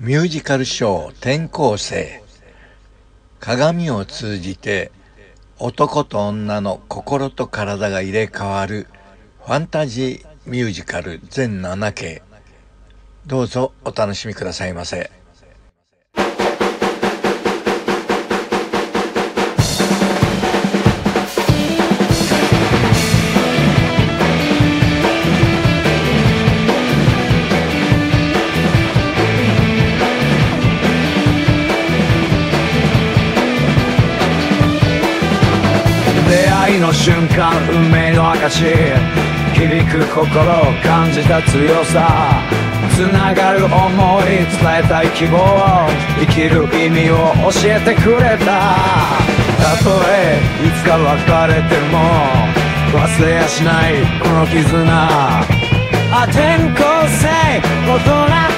ミュージカルショー転校生鏡を通じて男と女の心と体が入れ替わるファンタジーミュージカル全7系どうぞお楽しみくださいませ。の瞬間運命の証響く心を感じた強さ。つながる思い伝えたい希望を生きる意味を教えてくれた。たとえいつか別れても忘れやしないこの絆。あ転校生大人。